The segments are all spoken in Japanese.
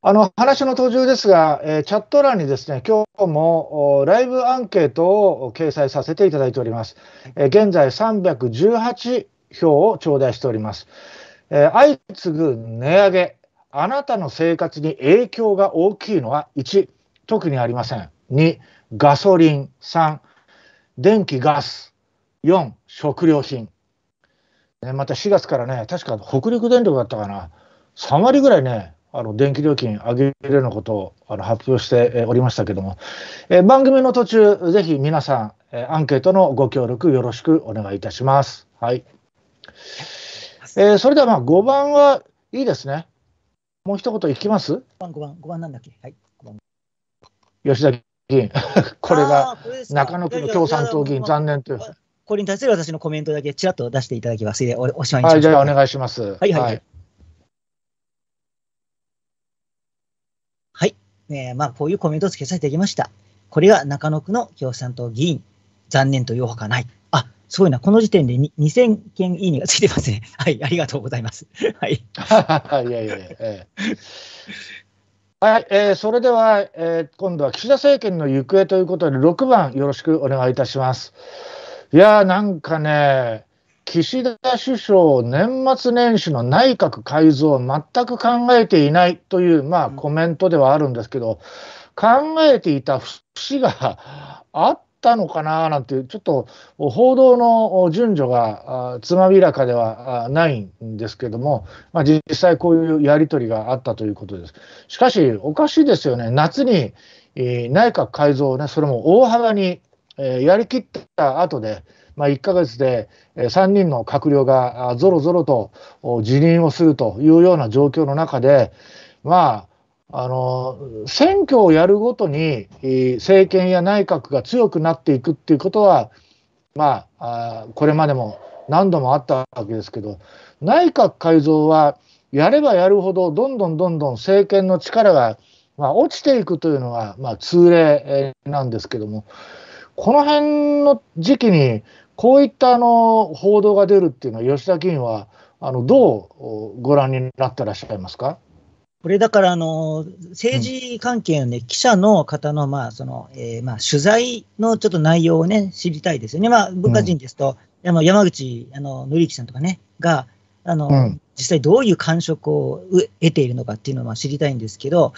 あの話の途中ですが、えー、チャット欄にですね、今日もライブアンケートを掲載させていただいております。えー、現在318票を頂戴しております。えー、相次ぐ値上げ、あなたの生活に影響が大きいのは1、特にありません。2、ガソリン。3、電気、ガス。4、食料品。また4月からね、確か北陸電力だったかな、3割ぐらいね、あの電気料金上げるようなことをあの発表しておりましたけども、え番組の途中、ぜひ皆さん、えアンケートのご協力よろしくお願いいたします。はい。えー、それではまあ5番はいいですね。もう一言いきます ?5 番、5番、5番なんだっけ？はい。吉田議員。これが中野区の共産党議員、残念という。これに対する私のコメントだけちらっと出していただきます。おおしまいにしまし。はい、じゃあお願いします。はい、はい、はいえー、まあ、こういうコメントを付けさせていただきました。これが中野区の共産党議員、残念というほかない。あ、すごいな。この時点で2000件いいねがついてますね。はい、ありがとうございます。はい。いやいやいや、えー、はい、えー、それでは、えー、今度は岸田政権の行方ということで、6番よろしくお願いいたします。いやー、なんかね、岸田首相、年末年始の内閣改造を全く考えていないという、まあ、コメントではあるんですけど、考えていた節が あったのかななんていう、ちょっと報道の順序がつまびらかではないんですけども、まあ、実際こういうやり取りがあったということです。しかし、おかしいですよね、夏に内閣改造をね、それも大幅にやりきった後で、まあ、1か月で3人の閣僚がぞろぞろと辞任をするというような状況の中で、まあ、あの選挙をやるごとに政権や内閣が強くなっていくっていうことは、まあ、これまでも何度もあったわけですけど、内閣改造はやればやるほど、どんどんどんどん政権の力が、まあ、落ちていくというのが、まあ、通例なんですけども、この辺の時期にこういったあの報道が出るっていうのは、吉田議員はあのどうご覧になってらっしゃいますか？これだからあの、政治関係の、ね、記者の方の,、まあそのえーまあ、取材のちょっと内容を、ね、知りたいですよね。まあ、文化人ですと、うん、山口あの紀之さんとかね、があの、うん、実際どういう感触を得ているのかっていうのを知りたいんですけど、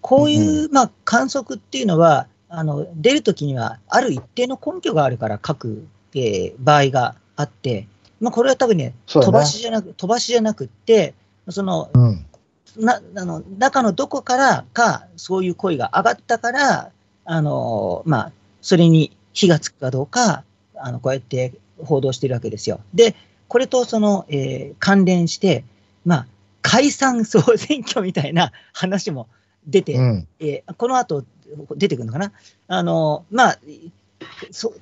こういう、うん、まあ、観測っていうのは、あの出るときには、ある一定の根拠があるから書くえー、場合があって、まあ、これは多分ね、ね飛ばしじゃなく、飛ばしじゃなくって、その、うん、なあの中のどこからか、そういう声が上がったから、あのまあ、それに火がつくかどうか、あのこうやって報道してるわけですよ。で、これとその、えー、関連して、まあ、解散総選挙みたいな 話も出て、うん、えー、この後出てくるのかな。あのまあ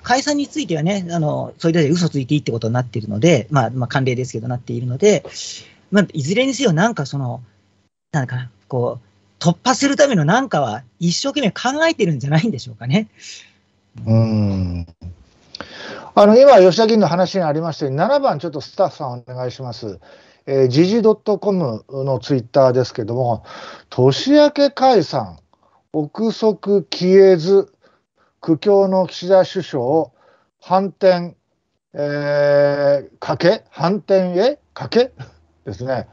解散についてはね、あのそれで嘘ついていいってことになっているので、まあ、まあ、慣例ですけど、なっているので、まあ、いずれにせよ、なんかその、なんかこう、突破するためのなんかは、一生懸命考えてるんじゃないんでしょうかね。うんあの今、吉田議員の話にありましたように、7番、ちょっとスタッフさん、お願いします。えー、時事 .com のツイッターですけども、年明け解散、憶測消えず苦境の岸田首相を、反転、えー、かけ反転へかけ？ですね、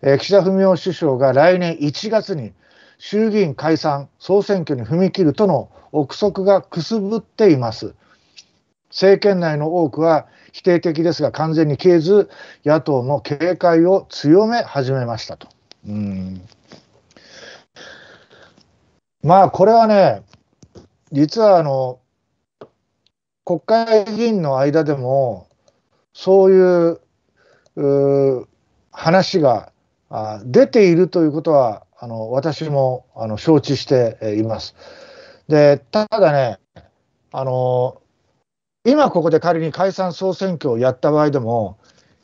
えー、岸田文雄首相が来年1月に衆議院解散・総選挙に踏み切るとの憶測がくすぶっています。政権内の多くは否定的ですが完全に消えず野党も警戒を強め始めましたと。うんまあこれはね実はあの国会議員の間でもそういう話が出ているということはあの私もあの承知しています。でただねあの今ここで仮に解散総選挙をやった場合でも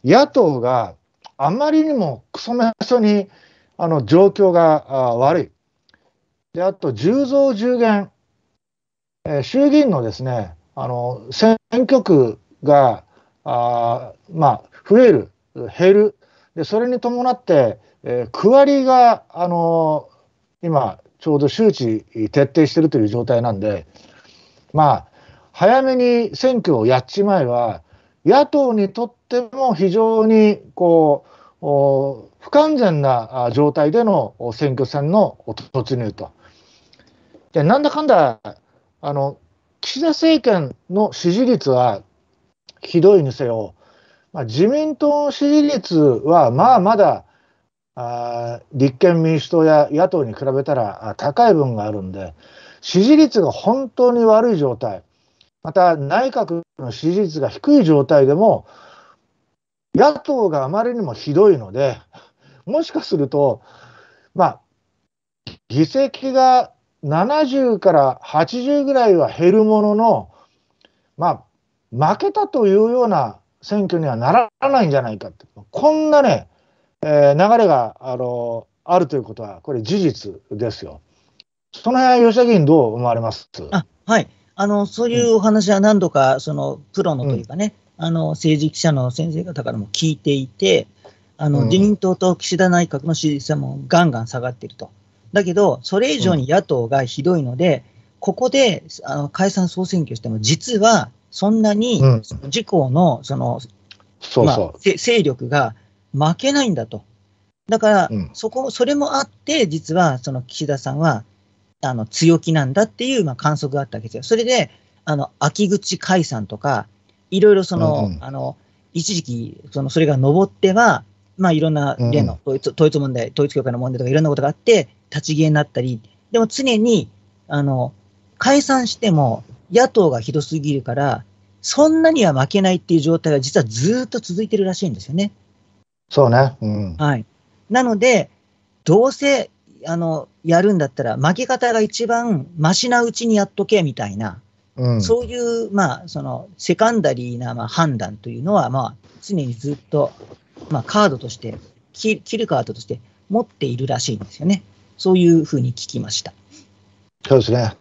野党があまりにもクソめそにあの状況が悪い。であと10増10減えー、衆議院のですね、あの、選挙区が、あまあ、増える、減る、でそれに伴って、えー、区割りが、あのー、今、ちょうど周知徹底しているという状態なんで、まあ、早めに選挙をやっちまえば、野党にとっても非常にこう不完全な状態での選挙戦の突入と。でなんだかんだあの岸田政権の支持率はひどいにせよ、まあ、自民党の支持率はまあまだあ立憲民主党や野党に比べたら高い分があるんで、支持率が本当に悪い状態、また内閣の支持率が低い状態でも、野党があまりにもひどいので、もしかすると、まあ、議席が70から80ぐらいは減るものの、まあ、負けたというような選挙にはならないんじゃないかって、こんなね、えー、流れがあのあるということは、これ、事実ですよ。その辺は吉田議員、どう思われます？あはい。あのそういうお話は何度か、そのプロのというかね、うん、あの政治記者の先生方からも聞いていて、あの、うん、自民党と岸田内閣の支持率はもうガンガン下がっていると。だけど、それ以上に野党がひどいので、うん、ここであの解散・総選挙しても、実はそんなに自公のその、そうそう、勢力が負けないんだと。だから、そこ、それもあって、実は、その岸田さんは、あの、強気なんだっていう、まあ、観測があったわけですよ。それで、あの、秋口解散とか、いろいろその、あの、一時期、その、それが上っては、まあ、いろんな例の統一,、統一問題、統一教会の問題とかいろんなことがあって、立ち消えになったり、でも常に、あの、解散しても野党がひどすぎるから、そんなには負けないっていう状態が実はずっと続いてるらしいんですよね。そうね。うん、はい。なので、どうせ、あの、やるんだったら、負け方が一番マシなうちにやっとけ、みたいな、うん、そういう、まあ、その、セカンダリーな、まあ、判断というのは、まあ、常にずっと、まあ、カードとして、切るカードとして持っているらしいんですよね。そういうふうに聞きました。そうですね。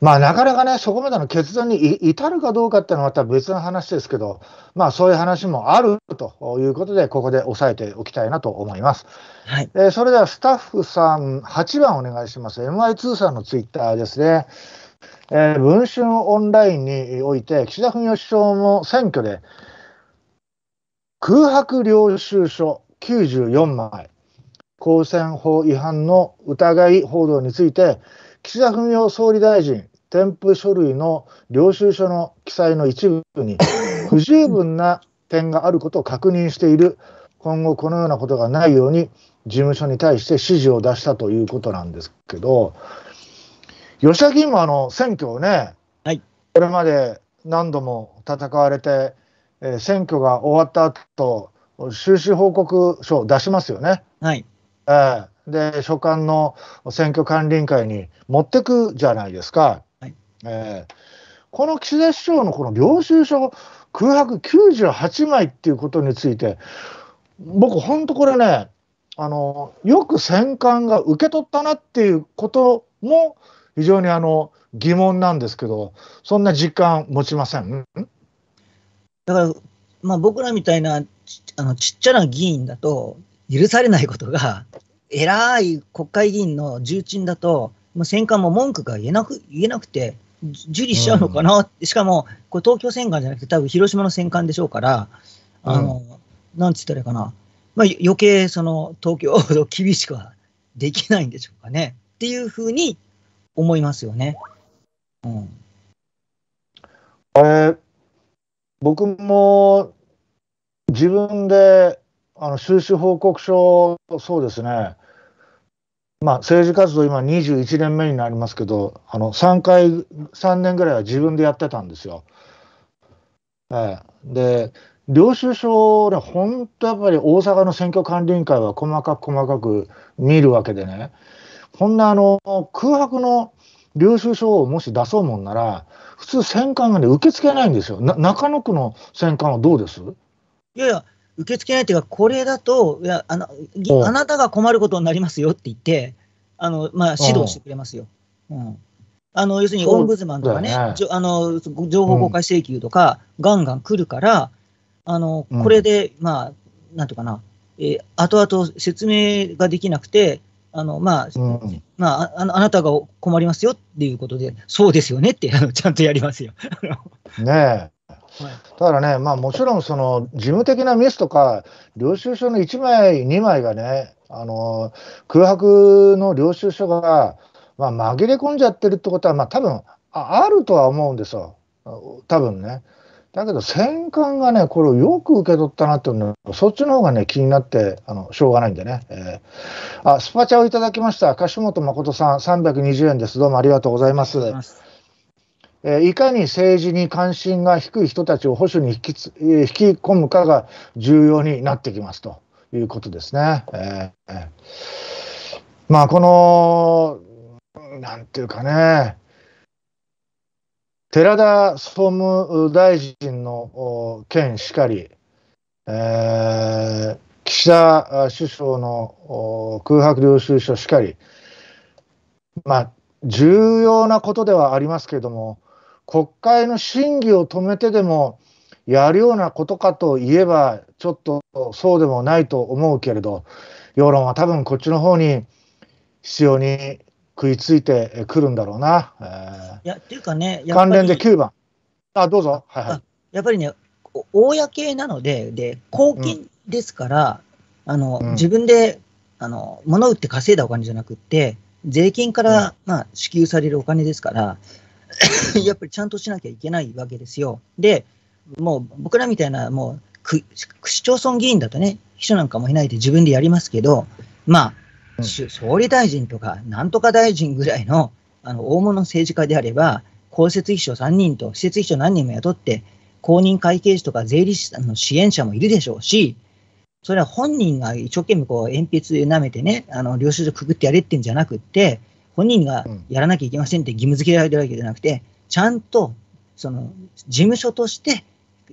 まあ、なかなかね、そこまでの決断に至るかどうかっていうのはまた別の話ですけど、まあ、そういう話もあるということで、ここで押さえておきたいなと思います。はい、えー、それではスタッフさん、8番お願いします。MI2 さんのツイッターですね。えー、文春オンラインにおいて、岸田文雄首相も選挙で、空白領収書94枚、公選法違反の疑い報道について、岸田文雄総理大臣、添付書類の領収書の記載の一部に 不十分な点があることを確認している、今後このようなことがないように事務所に対して指示を出したということなんですけど、吉田議員もあの選挙をね、はい、これまで何度も戦われて、えー、選挙が終わった後収支報告書を出しますよね。はい、えー、で所管の選挙管理委員会に持ってくじゃないですか。えー、この岸田首相のこの領収書空白98枚っていうことについて、僕、本当これね、あのよく選管が受け取ったなっていうことも非常にあの疑問なんですけど、そんな実感持ちません？だから、まあ、僕らみたいなあのちっちゃな議員だと、許されないことが、偉い国会議員の重鎮だと、もう選管も文句が言えなく言えなくて、受理しちゃうのかな、うん、しかも、これ東京戦艦じゃなくて、多分広島の戦艦でしょうから、あの、うん、なんつったらいいかな、まあ、余計その東京ほ厳しくはできないんでしょうかね。っていうふうに思いますよね。うん。あれ、僕も自分であの収支報告書、そうですね、まあ、政治活動、今21年目になりますけど、あの3回、3年ぐらいは自分でやってたんですよ。ええ、で、領収書ね、本当やっぱり大阪の選挙管理委員会は細かく細かく見るわけでね、こんなあの空白の領収書をもし出そうもんなら、普通、選管がね、受け付けないんですよ。中野区の選管はどうです？いやいや、受け付けないっていうか、これだと、いやあのあなたが困ることになりますよって言って、あのまあ、指導してくれますよ。うん、あの要するに、オンブズマンとかね、ねあの情報公開請求とか、うん、ガンガン来るから、あのこれで、まあ、なんとかな、えー後々説明ができなくて、あのまあうん。まあ、ああのあなたが困りますよっていうことで、そうですよねってあのちゃんとやりますよ。ねえ。だからね、まあ、もちろんその事務的なミスとか、領収書の1枚、2枚がね、あの空白の領収書が、まあ、紛れ込んじゃってるってことは、まあ多分ああるとは思うんですよ、多分ね。だけど、戦艦がね、これをよく受け取ったなっていうのそっちの方がね、気になってあのしょうがないんでね。えーあスパチャをいただきました、樫本誠さん、320円です。どうもありがとうございます。えいかに政治に関心が低い人たちを保守に引きつ、引き込むかが重要になってきますということですね。えーまあ、この、なんていうかね、寺田総務大臣の件しかり、えー岸田首相の空白領収書しかり、まあ、重要なことではありますけれども、国会の審議を止めてでもやるようなことかといえば、ちょっとそうでもないと思うけれど、世論は多分こっちの方に必要に食いついてくるんだろうな。えいや、っていうかね、ー関連でやっぱり9番。あ、どうぞ。はいはいあ。やっぱりね、お公なので、で公金ですから、あのうん自分であの物売って稼いだお金じゃなくって、税金から、まあ、支給されるお金ですから、やっぱりちゃんとしなきゃいけないわけですよ。で、もう僕らみたいな、もう区市町村議員だとね、秘書なんかもいないで自分でやりますけど、まあ、うんし総理大臣とか、なんとか大臣ぐらいのあの大物政治家であれば、公設秘書3人と施設秘書何人も雇って、公認会計士とか税理士の支援者もいるでしょうし、それは本人が一生懸命こう鉛筆舐めてね、あの領収書くぐってやれってんじゃなくって、本人がやらなきゃいけませんって義務付けられてるわけじゃなくて、ちゃんとその事務所として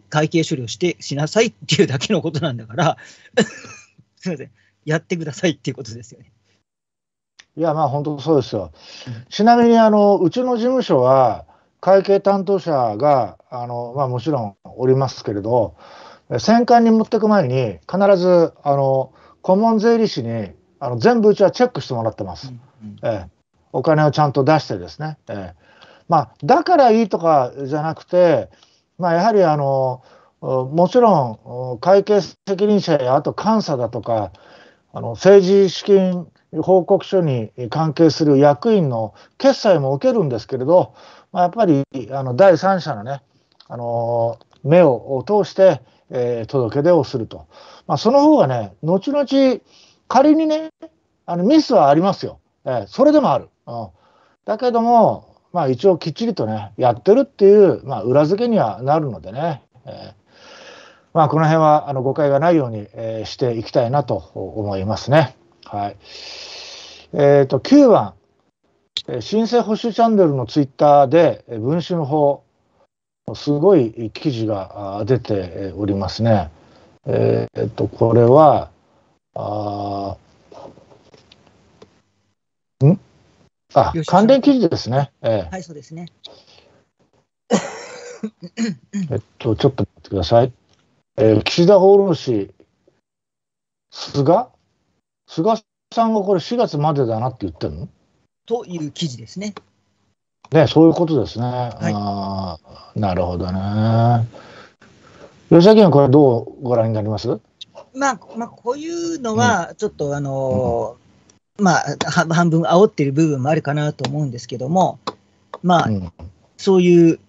会計処理をしてしなさいっていうだけのことなんだから、すみません、やってくださいっていうことですよね。いや、まあ本当そうですようん。ちなみに、あの、うちの事務所は、会計担当者が、あの、まあもちろんおりますけれど、戦艦に持っていく前に、必ず、あの、顧問税理士に、あの、全部うちはチェックしてもらってます。ええ、お金をちゃんと出してですね。ええ、まあ、だからいいとかじゃなくて、まあ、やはりあの、もちろん会計責任者やあと監査だとか、あの政治資金報告書に関係する役員の決裁も受けるんですけれど、まあ、やっぱりあの第三者のね、あの目を通して、えー届け出をすると、まあ、その方がね、後々、仮にね、あのミスはありますよ。えーそれでもある。うん、だけども、まあ、一応きっちりとね、やってるっていう、まあ、裏付けにはなるのでね、えーまあ、この辺はあの誤解がないように、えーしていきたいなと思いますね。はい。えっ、と、9番、えー新生保守チャンネルのツイッターで、えー文春法、すごい記事が出ておりますね。えっ、と、これは、あん？あ関連記事ですね。えはい、そうですね。ーえっと、ちょっと待ってください。えー岸田法論氏、菅？菅さんがこれ4月までだなって言ってるの？という記事ですね。ね、そういうことですね。あーなるほどね。吉崎君、これどうご覧になります？まあ、まあ、こういうのは、ちょっと、あのーまあ、は半分煽ってる部分もあるかなと思うんですけども、まあ、うん。そういう、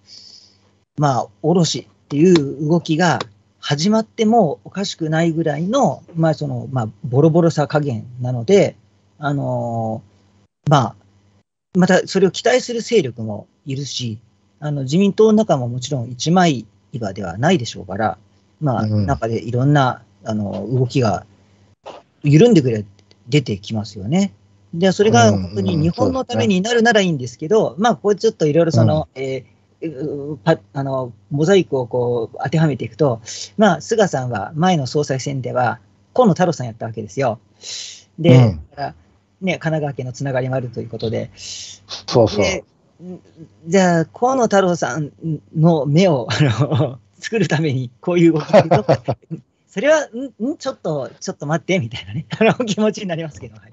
まあ、卸っていう動きが始まってもおかしくないぐらいの、まあ、その、まあ、ボロボロさ加減なので、あのーまあ、またそれを期待する勢力もいるし、あの、自民党の中ももちろん一枚岩ではないでしょうから、まあ、うん。中でいろんな、あの、動きが緩んでくれ、出てきますよね。で、それがうん本当に日本のためになるならいいんですけど、まあ、これちょっといろいろその、えーうパあの、モザイクをこう当てはめていくと、まあ、菅さんは前の総裁選では、河野太郎さんやったわけですよ。で、うんね、神奈川県のつながりもあるということで、そうそう。じゃあ、河野太郎さんの目をあの作るために、こういう動きを それは、んんちょっと、ちょっと待って、みたいなね、あの気持ちになりますけど、はい。